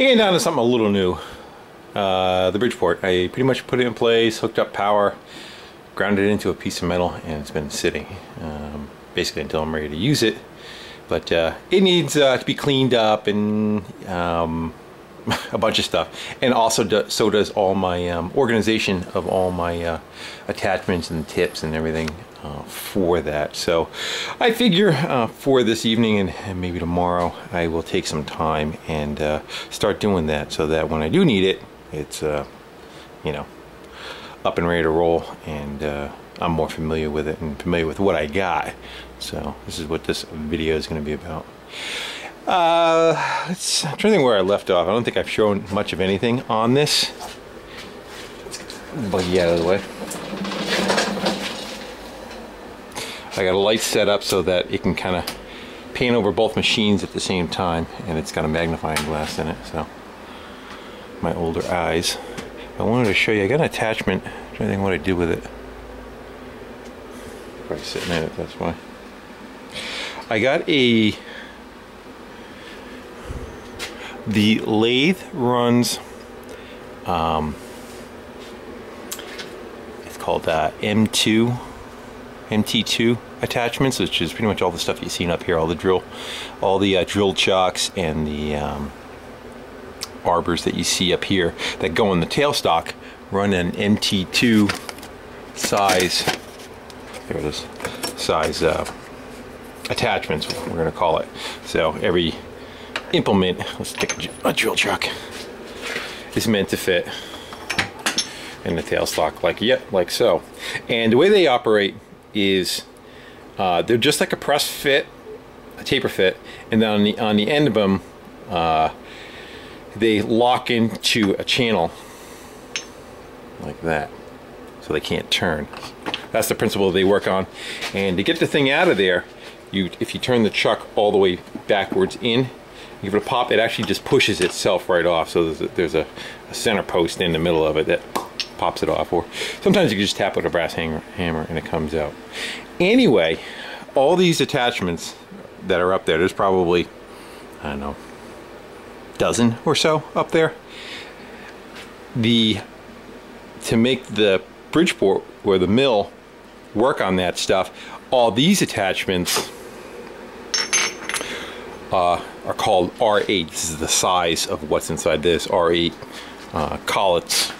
And down to something a little new. Uh, the Bridgeport. I pretty much put it in place, hooked up power, grounded it into a piece of metal, and it's been sitting. Um, basically until I'm ready to use it. But uh, it needs uh, to be cleaned up and um, a bunch of stuff. And also do, so does all my um, organization of all my uh, attachments and tips and everything uh, for that. So I figure uh, for this evening and, and, maybe tomorrow I will take some time and uh, start doing that so that when I do need it, it's, uh, you know, up and ready to roll and uh, I'm more familiar with it and familiar with what I got. So this is what this video is going to be about. Uh, let's, I'm trying to think where I left off. I don't think I've shown much of anything on this. Buggy out of the way. I got a light set up so that it can kind of paint over both machines at the same time and it's got a magnifying glass in it so. My older eyes. I wanted to show you I got an attachment. I'm trying to think what I did with it. Probably sitting in it that's why. I got a the lathe runs um, it's called uh, M2 MT2 attachments which is pretty much all the stuff you've seen up here all the drill all the uh, drill chucks and the um, arbors that you see up here that go in the tailstock run an MT2 size there it is size uh, attachments we're going to call it. So every implement let's take a drill chuck is meant to fit in the tailstock like yeah like so. And the way they operate is uh, they're just like a press fit a taper fit and then on the on the end of them uh, they lock into a channel like that so they can't turn. That's the principle they work on. And to get the thing out of there you if you turn the chuck all the way backwards in give it a pop it actually just pushes itself right off. So there's a, there's a, a center post in the middle of it that pops it off or sometimes you can just tap with a brass hanger, hammer and it comes out anyway all these attachments that are up there there's probably I don't know dozen or so up there the to make the Bridgeport or the mill work on that stuff all these attachments uh, are called R8. This is the size of what's inside this R8 uh, collets.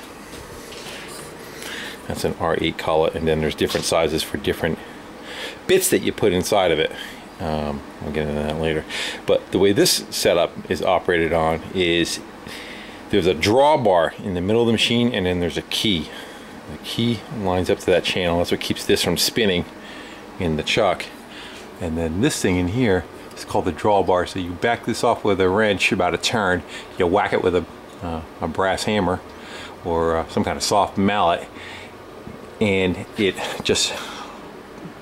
That's an R8 collet, and then there's different sizes for different bits that you put inside of it. Um, I'll get into that later. But the way this setup is operated on is there's a drawbar in the middle of the machine, and then there's a key. The key lines up to that channel. That's what keeps this from spinning in the chuck. And then this thing in here is called the drawbar. So you back this off with a wrench about a turn. You whack it with a, uh, a brass hammer or uh, some kind of soft mallet and it just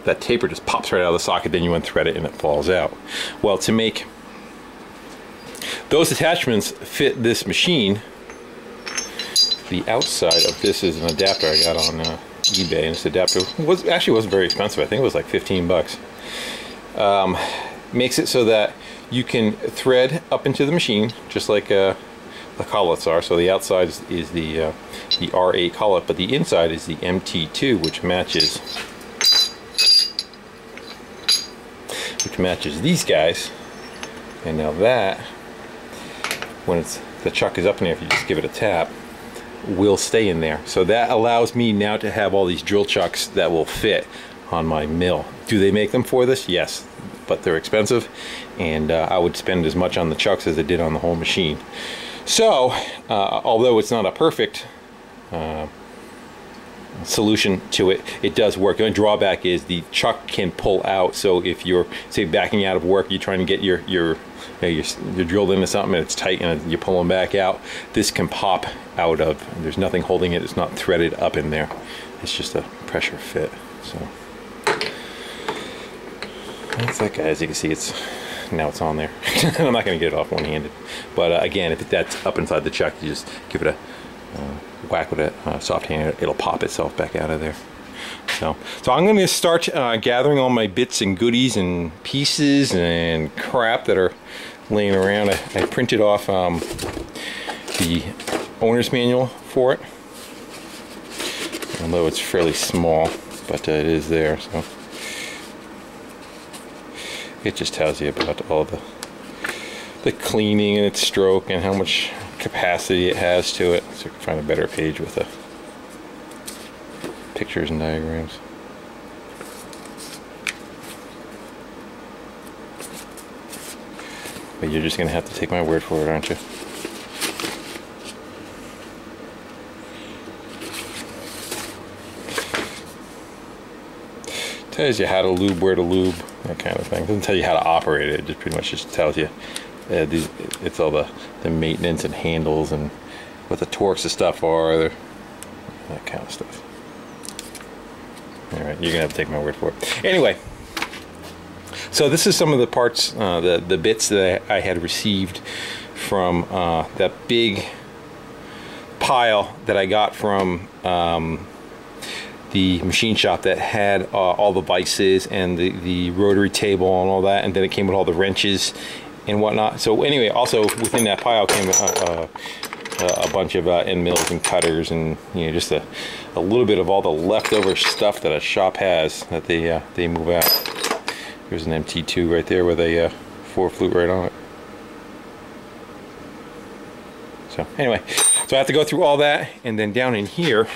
that taper just pops right out of the socket then you unthread it and it falls out. Well to make those attachments fit this machine the outside of this is an adapter I got on uh, eBay and this adapter was actually wasn't very expensive. I think it was like 15 bucks. Um, makes it so that you can thread up into the machine just like uh, the collets are. So the outside is, is the uh, the R8 collet, but the inside is the MT2, which matches which matches these guys. And now that, when it's the chuck is up in there, if you just give it a tap, will stay in there. So that allows me now to have all these drill chucks that will fit on my mill. Do they make them for this? Yes but they're expensive and uh, I would spend as much on the chucks as I did on the whole machine. So, uh, although it's not a perfect uh, solution to it, it does work. The drawback is the chuck can pull out. So if you're, say, backing out of work, you're trying to get your, your, you are you're drilled into something and it's tight and you're pulling back out, this can pop out of, there's nothing holding it, it's not threaded up in there. It's just a pressure fit. So. That's that guy. As you can see, it's now it's on there. I'm not going to get it off one-handed. But uh, again, if that's up inside the chuck, you just give it a uh, whack with a uh, soft hand. It'll pop itself back out of there. So, so I'm going to start uh, gathering all my bits and goodies and pieces and crap that are laying around. I, I printed off um, the owner's manual for it. Although it's fairly small, but uh, it is there. So it just tells you about all the the cleaning and its stroke and how much capacity it has to it. So you can find a better page with the pictures and diagrams. But you're just going to have to take my word for it, aren't you? Tells you how to lube, where to lube, that kind of thing. Doesn't tell you how to operate it. It just pretty much just tells you uh, these, it's all the, the maintenance and handles and what the torques and stuff are, that kind of stuff. All right, you're gonna have to take my word for it. Anyway, so this is some of the parts, uh, the the bits that I had received from uh, that big pile that I got from um, the machine shop that had uh, all the vices and the, the rotary table and all that, and then it came with all the wrenches and whatnot. So anyway, also within that pile came a, a, a bunch of uh, end mills and cutters and you know just a, a little bit of all the leftover stuff that a shop has that they uh, they move out. There's an MT2 right there with a uh, four flute right on it. So anyway, so I have to go through all that and then down in here,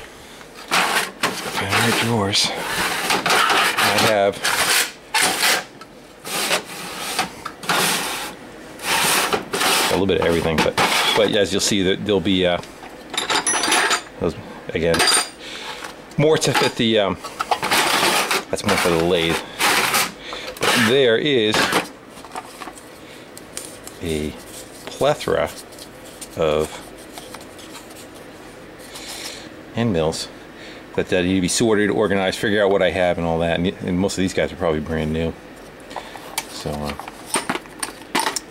my drawers, I have a little bit of everything, but but as you'll see, there'll be uh, those, again more to fit the. Um, that's more for the lathe. But there is a plethora of end mills that, that need to be sorted, organized, figure out what I have and all that. And, and most of these guys are probably brand new. So. Uh,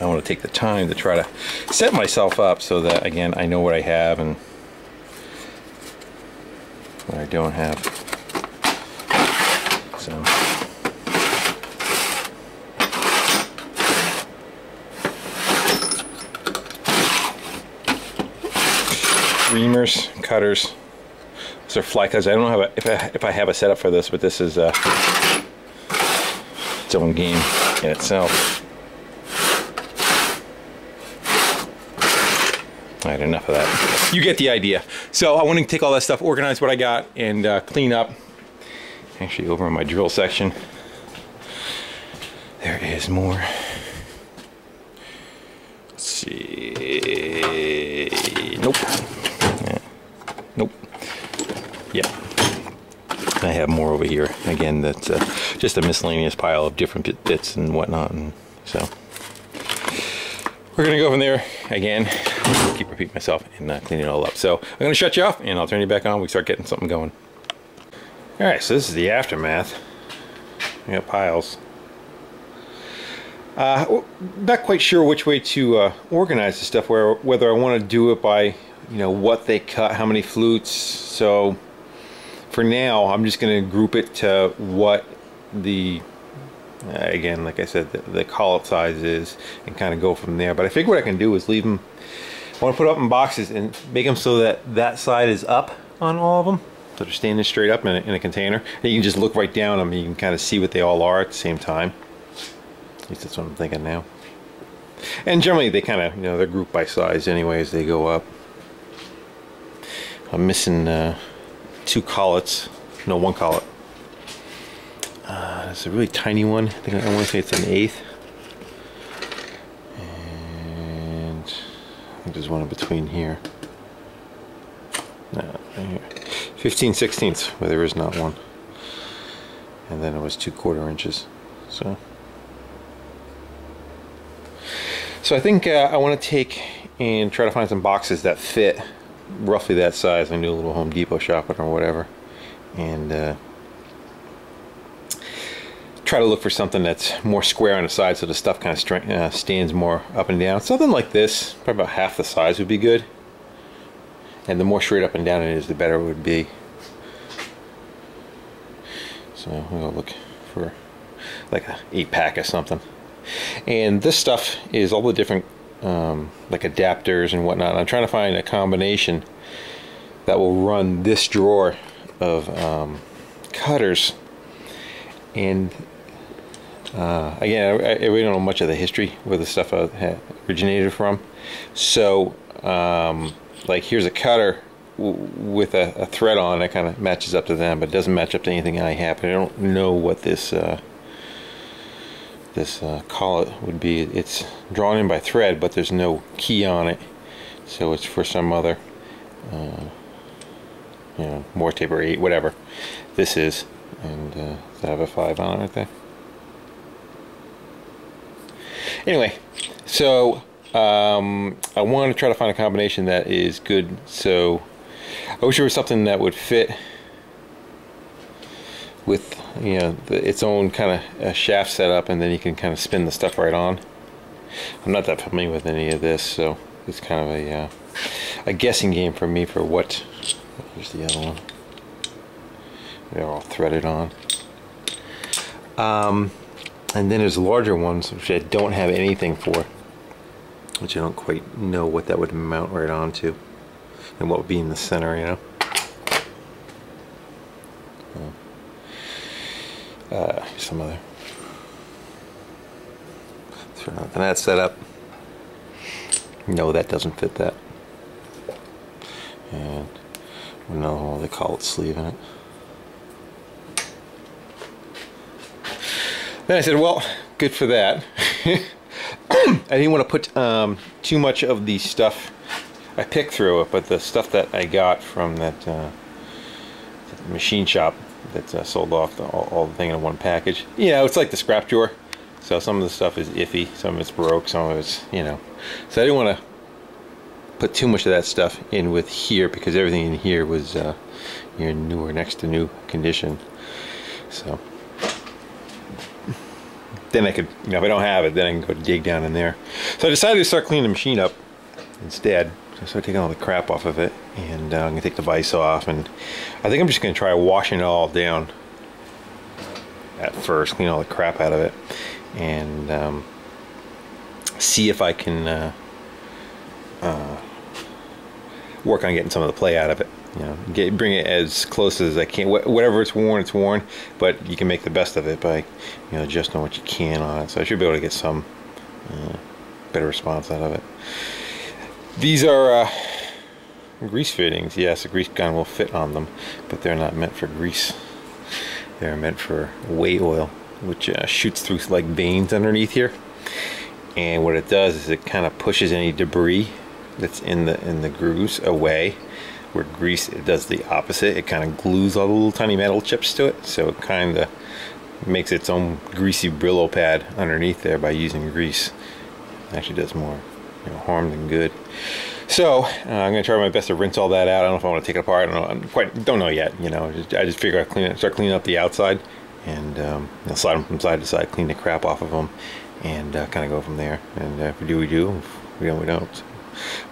I want to take the time to try to set myself up so that again I know what I have and what I don't have. So reamers, cutters. Are fly cutters. I don't know if I, if I have a setup for this, but this is uh, its own game in itself. I had enough of that. You get the idea. So I want to take all that stuff, organize what I got, and uh, clean up. Actually, over in my drill section, there is more. Let's see. Nope. Yeah. Nope. Yeah. I have more over here. Again, that's uh, just a miscellaneous pile of different bits and whatnot. And so. We're gonna go from there again. Keep repeating myself and uh, clean it all up. So I'm gonna shut you off and I'll turn you back on. We start getting something going. All right so this is the aftermath. We got piles. Uh, not quite sure which way to uh, organize the stuff where whether I want to do it by you know what they cut how many flutes so for now I'm just going to group it to what the uh, again, like I said, the, the collet size is and kind of go from there. But I figure what I can do is leave them, I want to put up in boxes and make them so that that side is up on all of them. So they're standing straight up in a, in a container. And you can just look right down them and you can kind of see what they all are at the same time. At least that's what I'm thinking now. And generally they kind of, you know, they're grouped by size anyway as they go up. I'm missing uh, two collets. No, one collet. Uh, it's a really tiny one. I think I want to say it's an eighth. And I think there's one in between here. No, here. 15 sixteenths, where there is not one. And then it was two quarter inches. So, so I think uh, I want to take and try to find some boxes that fit roughly that size. I do a little Home Depot shopping or whatever. And uh, try to look for something that's more square on the side so the stuff kind of uh, stands more up and down. Something like this, probably about half the size would be good. And the more straight up and down it is, the better it would be. So I'm gonna look for like a eight pack or something. And this stuff is all the different um, like adapters and whatnot. I'm trying to find a combination that will run this drawer of um, cutters. And uh, again I, I, really don't know much of the history where the stuff originated from. So um, like here's a cutter with a, a, thread on that kind of matches up to them but it doesn't match up to anything I have. I don't know what this uh, this uh, collet would be it's drawn in by thread but there's no key on it. So it's for some other uh, you know Morse taper 8 whatever this is. And uh, does have a 5 on it right there? Anyway so um, I want to try to find a combination that is good. So I wish there was something that would fit with you know the, its own kind of shaft setup and then you can kind of spin the stuff right on. I'm not that familiar with any of this so it's kind of a uh, a guessing game for me for what here's the other one? They're all threaded on. Um, and then there's larger ones which I don't have anything for which I don't quite know what that would mount right onto and what would be in the center you know uh, some other. So nothing that set up. No that doesn't fit that. And another one they call it sleeve in it then I said well good for that. I didn't want to put um, too much of the stuff I picked through it but the stuff that I got from that uh, machine shop that uh, sold off the, all, all, the thing in one package. You know, it's like the scrap drawer. So some of the stuff is iffy, some of it's broke, some of it's, you know. So I didn't want to put too much of that stuff in with here because everything in here was uh, know, new or next to new condition. So then I could, you know, if I don't have it, then I can go dig down in there. So I decided to start cleaning the machine up instead. So I started taking all the crap off of it and uh, I'm gonna take the vise off and I think I'm just gonna try washing it all down at first, clean all the crap out of it and um, see if I can uh, uh, work on getting some of the play out of it. You know, get bring it as close as I can. Wh whatever it's worn, it's worn, but you can make the best of it by you know adjusting what you can on it. So I should be able to get some uh, better response out of it. These are uh, grease fittings. Yes, a grease gun will fit on them, but they're not meant for grease. They're meant for way oil, which uh, shoots through like veins underneath here. And what it does is it kind of pushes any debris that's in the in the grooves away. Where grease it does the opposite. It kind of glues all the little tiny metal chips to it, so it kind of makes its own greasy Brillo pad underneath there by using grease. It actually does more you know, harm than good. So uh, I'm gonna try my best to rinse all that out. I don't know if I want to take it apart. I don't know. I quite don't know yet. You know, just, I just figure I clean it, start cleaning up the outside, and um, I'll slide them from side to side, clean the crap off of them, and uh, kind of go from there. And uh, if we do, we do. If we don't, we don't. So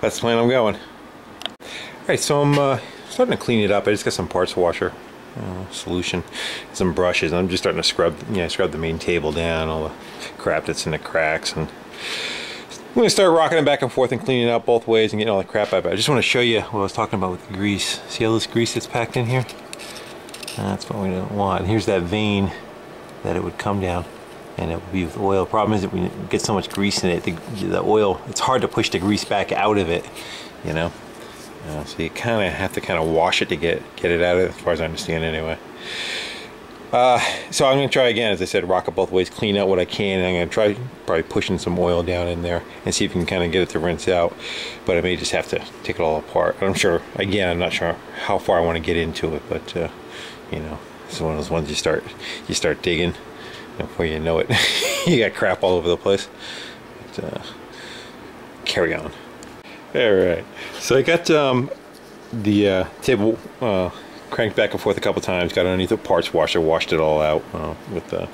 that's the plan. I'm going. All right, so I'm uh, starting to clean it up. I just got some parts washer. Uh, solution some brushes I'm just starting to scrub you know scrub the main table down all the crap that's in the cracks and I'm going to start rocking it back and forth and cleaning it out both ways and getting all the crap out of it. I just want to show you what I was talking about with the grease. See all this grease that's packed in here? That's what we don't want. Here's that vein that it would come down and it would be with oil. Problem is that we get so much grease in it, the, the oil, it's hard to push the grease back out of it, you know? Uh, so you kind of have to kind of wash it to get, get it out of it, as far as I understand anyway. Uh, so I'm going to try again, as I said, rock it both ways, clean out what I can, and I'm going to try probably pushing some oil down in there and see if we can kind of get it to rinse out. But I may just have to take it all apart. I'm sure, again, I'm not sure how far I want to get into it, but, uh, you know, it's one of those ones you start, you start digging, before you know it, you got crap all over the place. But, uh, carry on. All right, so I got um, the uh, table uh, cranked back and forth a couple times, got underneath the parts washer, washed it all out uh, with the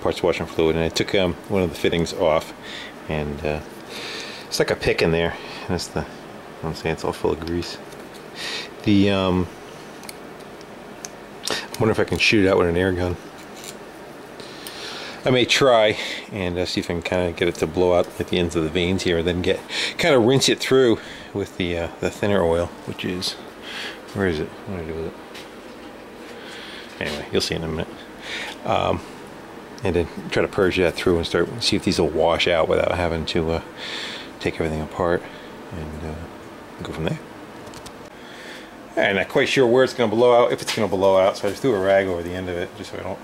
parts washing fluid, and I took um, one of the fittings off, and uh, it's like a pick in there. That's the, I'm saying it's all full of grease. The, um, I wonder if I can shoot it out with an air gun. I may try and uh, see if I can kind of get it to blow out at the ends of the veins here, and then get kind of rinse it through with the uh, the thinner oil, which is where is it? What do I do with it? Anyway, you'll see in a minute. Um, and then try to purge that through and start see if these will wash out without having to uh, take everything apart and uh, go from there. I'm not quite sure where it's going to blow out, if it's going to blow out, so I just threw a rag over the end of it just so I don't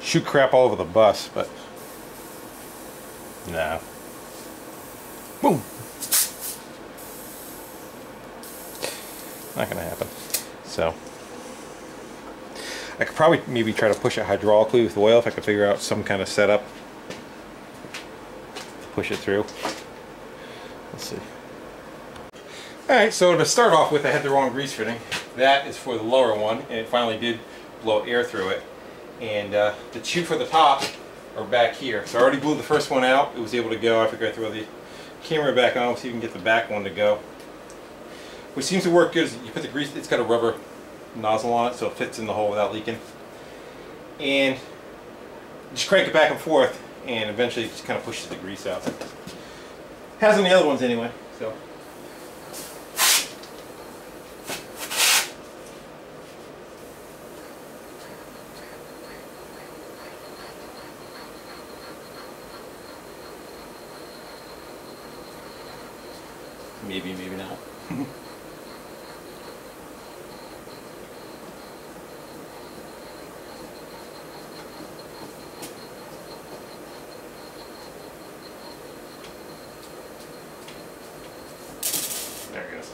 shoot crap all over the bus, but no. Boom. Not going to happen. So I could probably maybe try to push it hydraulically with oil if I could figure out some kind of setup to push it through. Let's see. Alright, so to start off with, I had the wrong grease fitting. That is for the lower one, and it finally did blow air through it. And uh, the two for the top are back here. So I already blew the first one out. It was able to go. I figured I'd throw the camera back on, if we can get the back one to go. What seems to work good is you put the grease, it's got a rubber nozzle on it so it fits in the hole without leaking. And just crank it back and forth and eventually just kind of pushes the grease out. Has on the other ones anyway. So. Maybe, maybe not. There it goes.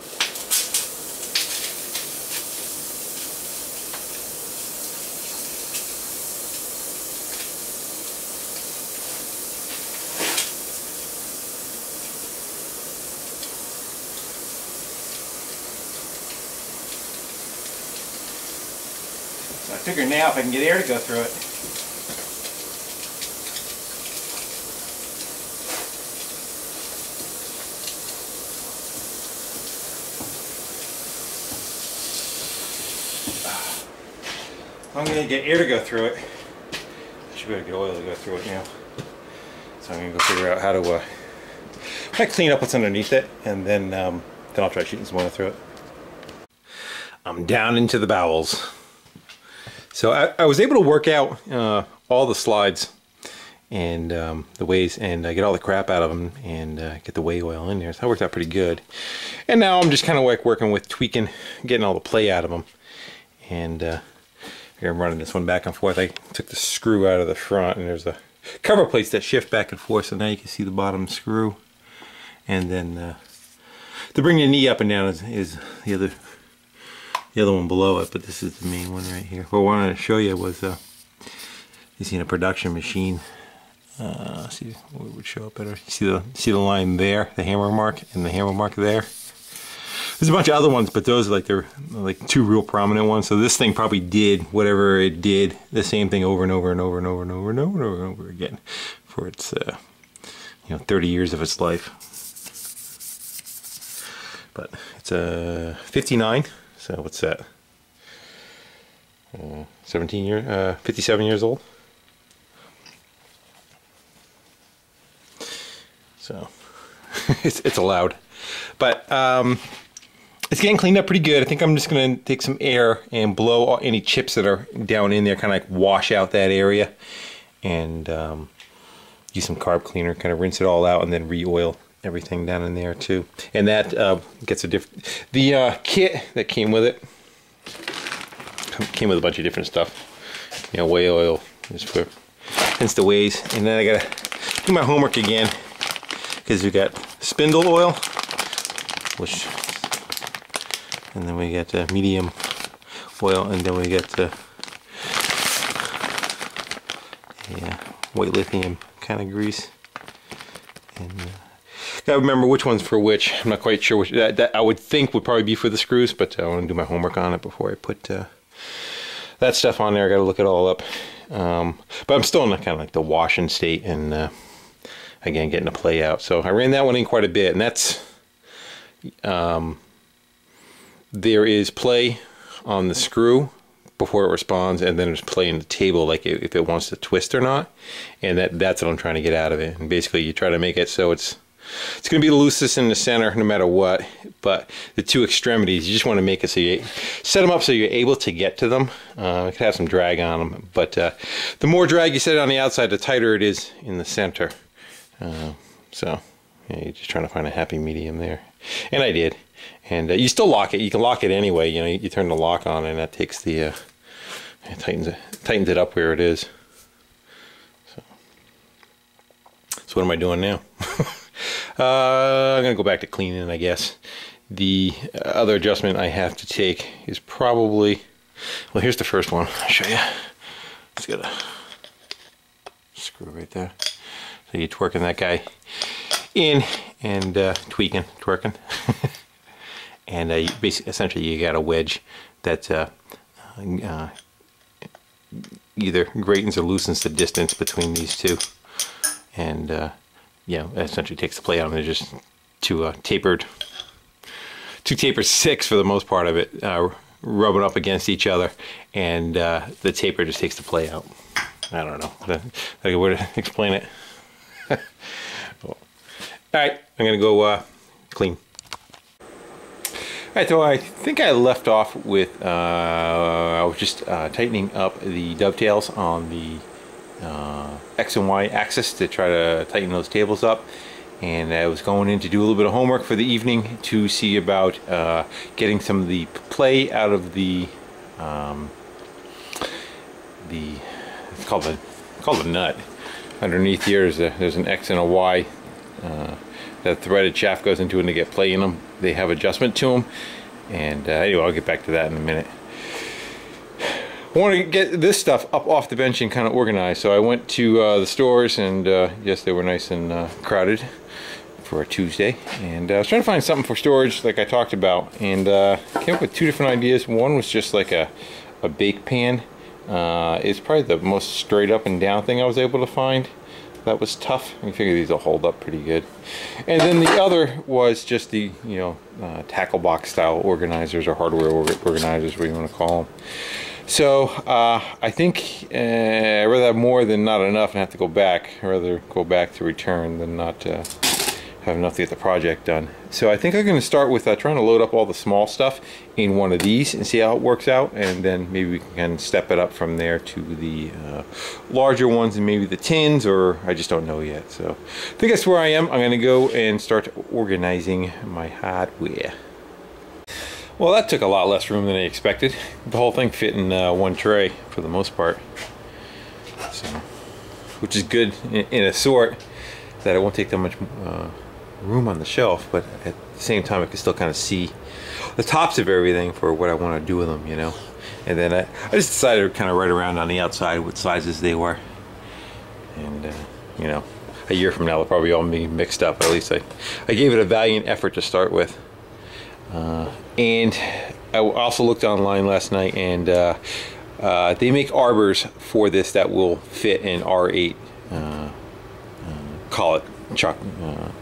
So I figure now if I can get air to go through it. I'm going to get air to go through it. I should be able to get oil to go through it now. So I'm going to go figure out how to uh, to clean up what's underneath it, and then um, then I'll try shooting some oil through it. I'm down into the bowels. So I, I was able to work out uh, all the slides and um, the ways and uh, get all the crap out of them and uh, get the way oil in there. So that worked out pretty good. And now I'm just kind of like working with tweaking, getting all the play out of them. And uh, here I'm running this one back and forth. I took the screw out of the front and there's the cover plates that shift back and forth. So now you can see the bottom screw. And then uh, to bring your knee up and down is, is the other the other one below it, but this is the main one right here. What I wanted to show you was uh, you see a production machine. Uh, see what would show up better. See the see the line there, the hammer mark, and the hammer mark there. There's a bunch of other ones, but those are like they're like two real prominent ones. So this thing probably did whatever it did, the same thing over and over and over and over and over and over and over, and over again for its uh, you know 30 years of its life. But it's a 59. So what's that? Uh, 17 year, uh, 57 years old. So it's it's allowed, but um, it's getting cleaned up pretty good. I think I'm just gonna take some air and blow all, any chips that are down in there, kind of like wash out that area, and um, use some carb cleaner, kind of rinse it all out, and then re-oil everything down in there too. And that uh, gets a different. The uh, kit that came with it came with a bunch of different stuff. You know, way oil is for insta ways, and then I gotta do my homework again because we got spindle oil, which, and then we got the medium oil, and then we got the yeah white lithium kind of grease. And uh, gotta remember which one's for which. I'm not quite sure which. That, that I would think would probably be for the screws, but I want to do my homework on it before I put uh, that stuff on there. I gotta look it all up. Um, but I'm still in kind of like the washing state, and uh, again getting to play out. So I ran that one in quite a bit, and that's um, there is play on the screw before it responds and then it's playing the table like if it wants to twist or not and that that's what I'm trying to get out of it and basically you try to make it so it's it's going to be loosest in the center no matter what but the two extremities you just want to make it so you set them up so you're able to get to them. Uh, it could have some drag on them but uh, the more drag you set on the outside the tighter it is in the center. Uh, so yeah, you're just trying to find a happy medium there. And I did. And uh, you still lock it. You can lock it anyway you know you, you turn the lock on and that takes the uh, it tightens it tightens it up where it is. So, so what am I doing now? Uh, I'm gonna go back to cleaning, I guess. The other adjustment I have to take is probably well. Here's the first one. I'll show you. It's got a screw right there. So you're twerking that guy in and uh, tweaking, twerking, and uh, basically, essentially, you got a wedge that uh, uh either greatens or loosens the distance between these two. And, uh, yeah, essentially takes the play out and they're just two uh, tapered, two tapered six for the most part of it, uh, rubbing up against each other. And uh, the taper just takes the play out. I don't know. That's a way to explain it. All right, I'm to go uh, clean. Alright, so I think I left off with, uh, I was just uh, tightening up the dovetails on the X and Y axis to try to tighten those tables up. And I was going in to do a little bit of homework for the evening to see about uh, getting some of the play out of the, um, the, it's called a, called a nut. Underneath here is a, there's an X and a Y uh, that threaded shaft goes into and to get play in them. They have adjustment to them. And uh, anyway, I'll get back to that in a minute. I want to get this stuff up off the bench and kind of organized. So I went to uh, the stores and uh, yes, they were nice and uh, crowded for a Tuesday. And uh, I was trying to find something for storage like I talked about. And uh, came up with two different ideas. One was just like a, a bake pan. it's probably the most straight up and down thing I was able to find that was tough. I figure these will hold up pretty good. And then the other was just the, you know, uh, tackle box style organizers or hardware organizers, what you want to call them. So uh, I think uh, I'd rather have more than not enough and have to go back. I'd rather go back to return than not uh, have enough to get the project done. So I think I'm going to start with uh, trying to load up all the small stuff in one of these and see how it works out and then maybe we can step it up from there to the uh, larger ones and maybe the tins or I just don't know yet. So I think that's where I am. I'm going to go and start organizing my hardware. Well that took a lot less room than I expected. The whole thing fit in uh, one tray for the most part. So, which is good in, in a sort that it won't take that much uh, room on the shelf, but at the same time, I can still kind of see the tops of everything for what I want to do with them, you know. And then I, I just decided to kind of write around on the outside what sizes they were. And, uh, you know, a year from now they'll probably all be mixed up. At least I, I gave it a valiant effort to start with. Uh, and I also looked online last night and uh, uh they make arbors for this that will fit an R8 uh, uh, collet chocolate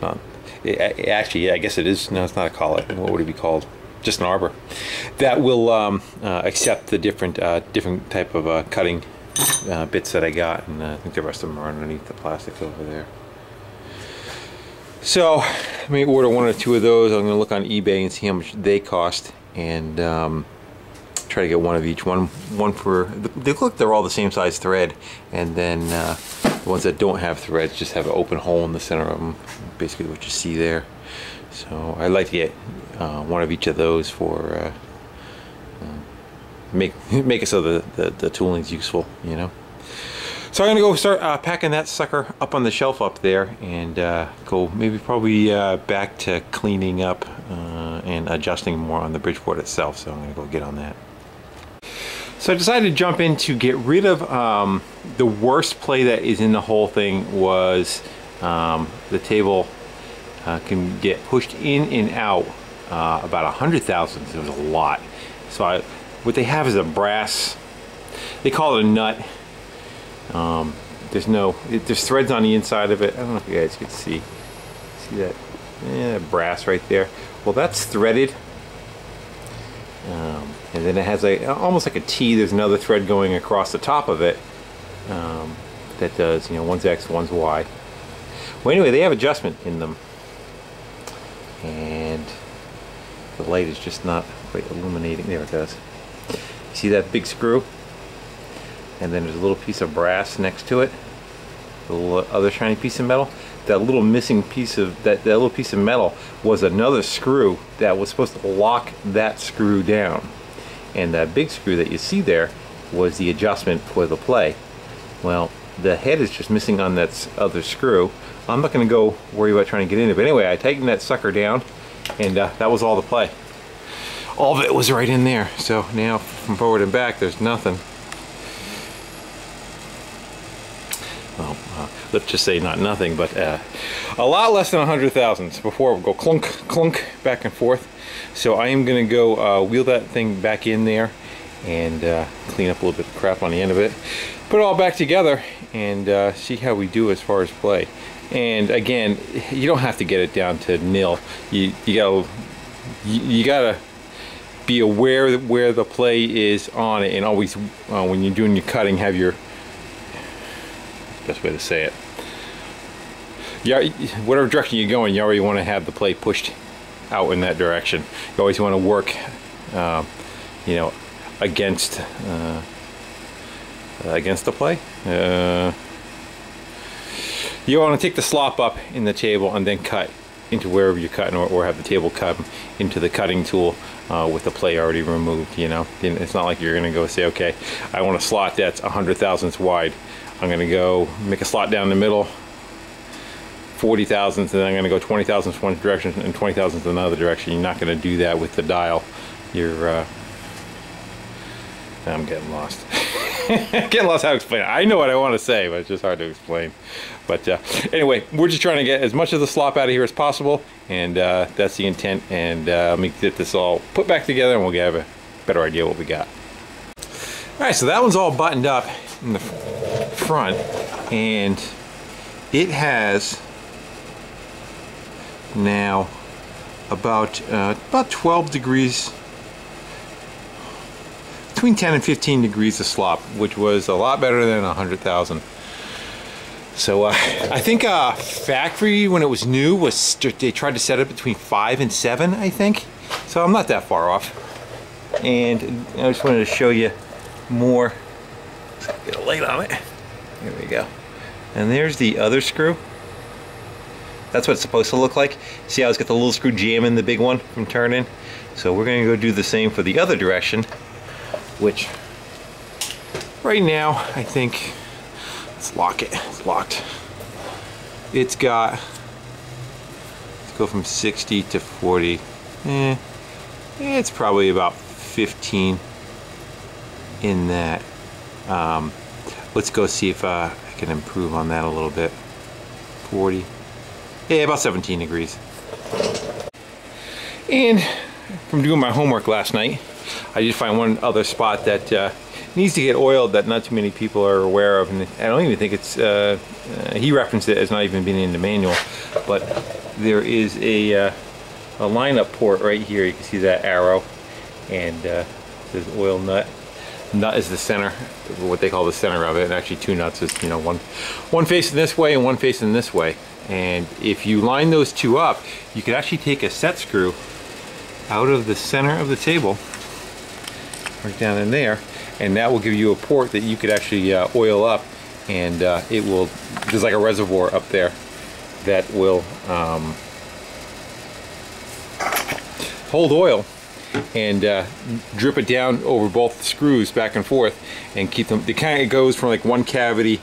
not, it, actually, yeah, I guess it is. No, it's not a collet. What would it be called? Just an arbor that will um, accept the different different type of cutting bits that I got, and I think the rest of them are underneath the plastic over there. So, me order one or two of those. I'm going to look on eBay and see how much they cost, and um, try to get one of each. One, one for they look they're all the same size thread, and then uh, the ones that don't have threads just have an open hole in the center of them. Basically, what you see there. So I'd like to get uh, one of each of those for uh, uh make make it so the, the the tooling's useful. You know. So I'm gonna go start uh, packing that sucker up on the shelf up there and uh, go maybe probably uh, back to cleaning up uh, and adjusting more on the Bridgeport itself. So I'm gonna go get on that. So I decided to jump in to get rid of um, the worst play that is in the whole thing was um, the table uh, can get pushed in and out uh, about a hundred thousandths. It was a lot. So I, what they have is a brass. They call it a nut. Um, there's no. It, there's threads on the inside of it. I don't know if you guys can see. See that? Brass right there. Well, that's threaded. Um, and then it has a almost like a T. There's another thread going across the top of it um, that does you know one's X, one's Y. Well, anyway, they have adjustment in them, and the light is just not quite illuminating. There it does. See that big screw? And then there's a little piece of brass next to it. A little other shiny piece of metal. That little missing piece of that, that little piece of metal was another screw that was supposed to lock that screw down. And that big screw that you see there was the adjustment for the play. Well, the head is just missing on that other screw. I'm not going to go worry about trying to get in it. But anyway, I tightened that sucker down and uh, that was all the play. All of it was right in there. So now from forward and back, there's nothing. Well, uh, let's just say not nothing, but uh, a lot less than 100,000 before we go clunk, clunk, back and forth. So I am going to go uh, wheel that thing back in there and uh, clean up a little bit of crap on the end of it. Put it all back together and uh, see how we do as far as play. And again, you don't have to get it down to nil. You, you gotta, you, gotta be aware where the play is on it and always, uh, when you're doing your cutting, have your, best way to say it. Yeah, whatever direction you're going, you already want to have the play pushed out in that direction. You always want to work, uh, you know, against uh, against the play. Uh, you want to take the slop up in the table and then cut into wherever you're cutting or, or have the table cut into the cutting tool uh, with the play already removed you know it's not like you're gonna go say okay I want a slot that's a hundred thousandths wide I'm gonna go make a slot down the middle 40 thousandths and then I'm gonna go 20 thousandths one direction and 20 thousandths another direction you're not gonna do that with the dial you're uh, I'm getting lost getting lost how to explain it. I know what I want to say, but it's just hard to explain. But uh, anyway, we're just trying to get as much of the slop out of here as possible, and uh, that's the intent. And uh, let me get this all put back together, and we'll have a better idea what we got. All right, so that one's all buttoned up in the front, and it has now about uh, about 12 degrees between 10 and 15 degrees of slop, which was a lot better than 100,000. So uh, I think uh, factory when it was new was they tried to set it between five and seven, I think. So I'm not that far off. And I just wanted to show you more. Get a light on it. There we go. And there's the other screw. That's what it's supposed to look like. See how it's got the little screw jamming the big one from turning? So we're going to go do the same for the other direction which right now I think let's lock it it's locked it's got let's go from 60 to 40 eh, it's probably about 15 in that um, let's go see if uh, I can improve on that a little bit. 40 yeah about 17 degrees. And from doing my homework last night I did find one other spot that uh, needs to get oiled that not too many people are aware of. And I don't even think it's uh, uh, he referenced it as not even being in the manual. But there is a, uh, a lineup port right here. You can see that arrow. And uh, there's oil nut nut is the center what they call the center of it and actually two nuts is you know one one facing this way and one facing this way. And if you line those two up you could actually take a set screw out of the center of the table right down in there and that will give you a port that you could actually uh, oil up and uh, it will there's like a reservoir up there that will um, hold oil and uh, drip it down over both screws back and forth and keep them it kind of goes from like one cavity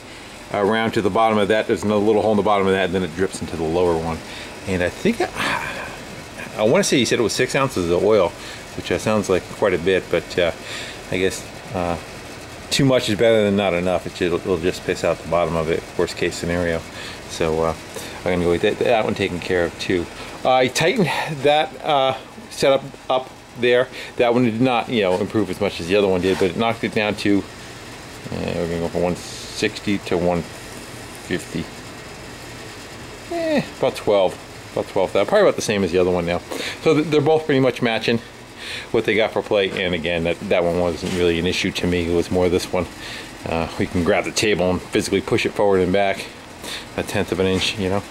around to the bottom of that there's another little hole in the bottom of that and then it drips into the lower one and I think I, I want to say he said it was six ounces of oil which sounds like quite a bit, but uh, I guess uh, too much is better than not enough. It will it'll just piss out the bottom of it, worst case scenario. So uh, I'm going to go with that, that, one taken care of too. I tightened that uh, setup up there. That one did not, you know, improve as much as the other one did, but it knocked it down to, uh, we're to go from 160 to 150. Eh, about 12 about 12,000, probably about the same as the other one now. So they're both pretty much matching. what they got for play. And again, that, that one wasn't really an issue to me. It was more this one. Uh, we can grab the table and physically push it forward and back a tenth of an inch, you know.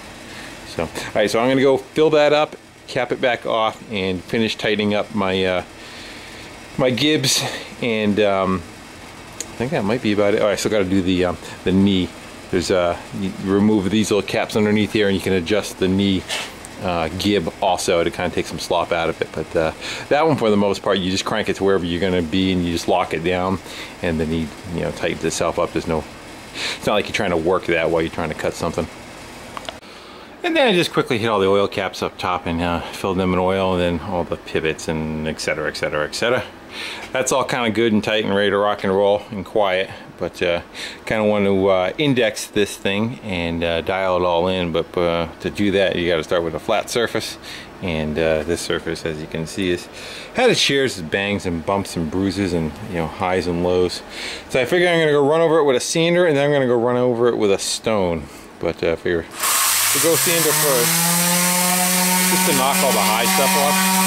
So, all right, so I'm gonna go fill that up, cap it back off, and finish tightening up my uh, my gibs. And um, I think that might be about it. Oh, I still got to do the um, the knee. There's uh, you remove these little caps underneath here, and you can adjust the knee uh, gib also to kind of take some slop out of it. But uh, that one, for the most part, you just crank it to wherever you're going to be, and you just lock it down, and then he, you know, tightens itself up. There's no, it's not like you're trying to work that while you're trying to cut something. And then I just quickly hit all the oil caps up top and uh, filled them in oil, and then all the pivots and etc. etc. etc. That's all kind of good and tight and ready to rock and roll and quiet but uh, kind of want to uh, index this thing and uh, dial it all in but uh, to do that you got to start with a flat surface and uh, this surface as you can see is had its shares of bangs and bumps and bruises and you know highs and lows so I figure I'm gonna go run over it with a sander and then I'm gonna go run over it with a stone but I figure to go sander first just to knock all the high stuff off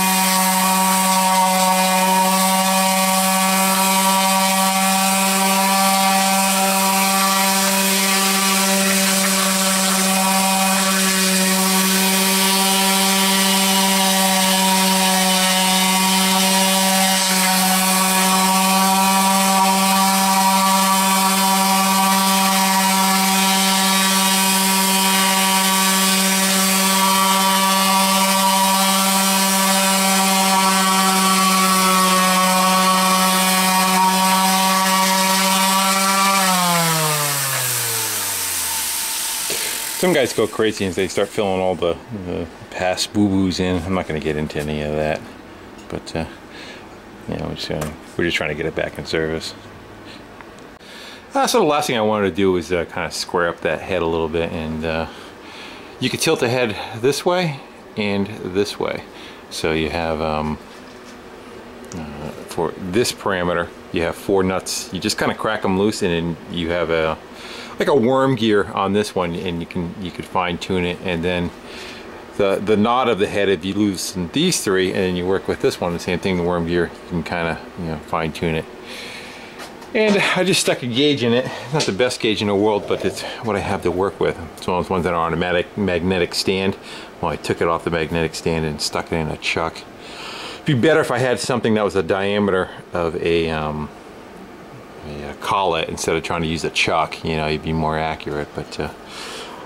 some guys go crazy and they start filling all the, the past boo-boos in. I'm not going to get into any of that, but uh, you know, we're just, gonna, we're just trying to get it back in service. Uh, so the last thing I wanted to do was uh, kind of square up that head a little bit, and uh, you can tilt the head this way and this way. So you have um, uh, for this parameter, you have four nuts. You just kind of crack them loose, and then you have a like a worm gear on this one and you can you could fine tune it and then the the knot of the head if you loosen these three and then you work with this one the same thing the worm gear you can kind of you know fine tune it. And I just stuck a gauge in it. Not the best gauge in the world but it's what I have to work with. It's one of those ones that are on a magnetic, stand. Well I took it off the magnetic stand and stuck it in a chuck. It'd be better if I had something that was a diameter of a um, a, collet instead of trying to use a chuck you know you'd be more accurate but uh,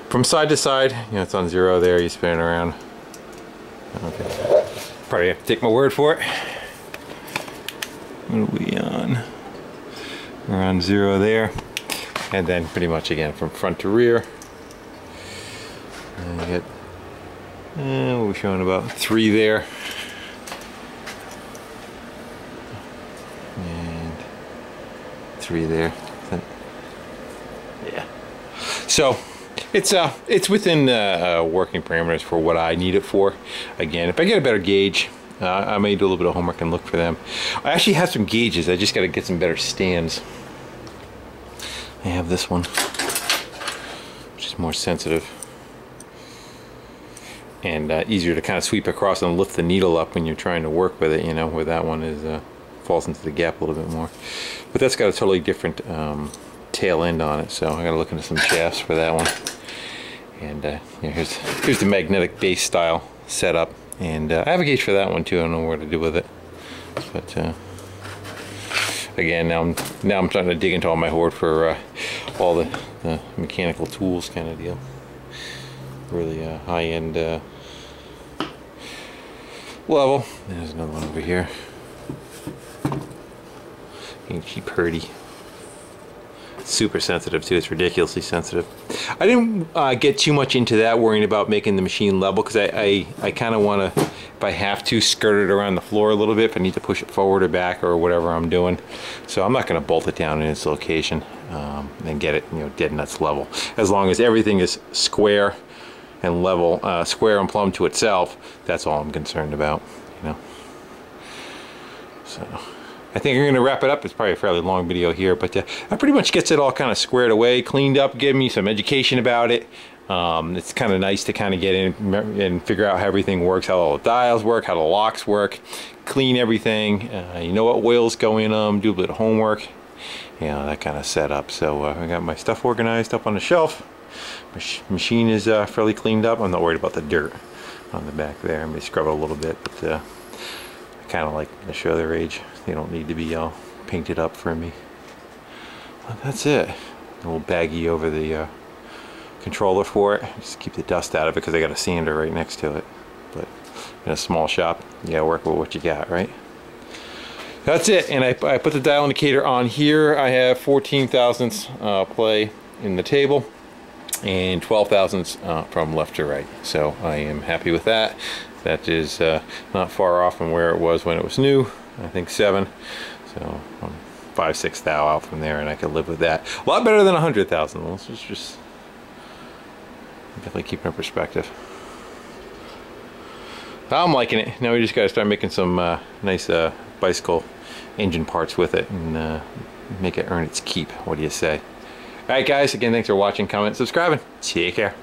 from side to side you know it's on zero there you spin it around. Okay. Probably have to take my word for it. What are we on? We're on zero there. And then pretty much again from front to rear. And you get uh, we're showing about three there three there. Yeah. So it's uh it's within uh, uh, working parameters for what I need it for. Again, if I get a better gauge, uh, I may do a little bit of homework and look for them. I actually have some gauges. I just got to get some better stands. I have this one, which is more sensitive and uh, easier to kind of sweep across and lift the needle up when you're trying to work with it. You know, where that one is uh, falls into the gap a little bit more. But that's got a totally different um, tail end on it, so I gotta look into some shafts for that one. And uh, yeah, here's here's the magnetic base style setup, and uh, I have a gauge for that one too. I don't know what to do with it, but uh, again, now I'm now I'm trying to dig into all my hoard for uh, all the, the, mechanical tools kind of deal. Really uh, high end uh, level. There's another one over here. And keep. Super sensitive too. It's ridiculously sensitive. I didn't uh, get too much into that, worrying about making the machine level, because I, I, I kind of want to, if I have to, skirt it around the floor a little bit if I need to push it forward or back or whatever I'm doing. So I'm not going to bolt it down in its location um, and get it, you know, dead nuts level. As long as everything is square and level, uh, square and plumb to itself, that's all I'm concerned about, you know. So. I think I'm going to wrap it up. It's probably a fairly long video here, but uh, that pretty much gets it all kind of squared away, cleaned up, give me some education about it. Um, it's kind of nice to kind of get in and figure out how everything works, how all the dials work, how the locks work, clean everything. Uh, you know what oils go in them, do a bit of homework, you know, that kind of setup. So uh, I got my stuff organized up on the shelf. My machine is uh, fairly cleaned up. I'm not worried about the dirt on the back there. I may scrub it a little bit, but uh, kind of like to show their age. They don't need to be all painted up for me. Well, that's it. A little baggy over the uh, controller for it. Just keep the dust out of it because I got a sander right next to it. But in a small shop, you gotta work with what you got, right? That's it, and I, I put the dial indicator on here. I have 14 thousandths uh, play in the table and 12 thousandths uh, from left to right. So I am happy with that. That is uh, not far off from where it was when it was new. I think seven. So um, five, six thou out from there, and I can live with that. A lot better than a hundred thousand. Let's just, just definitely keep in perspective. I'm liking it. Now we just got to start making some uh, nice uh, bicycle engine parts with it and uh, make it earn its keep. What do you say? Alright guys, again thanks for watching, comment, subscribing. Take care.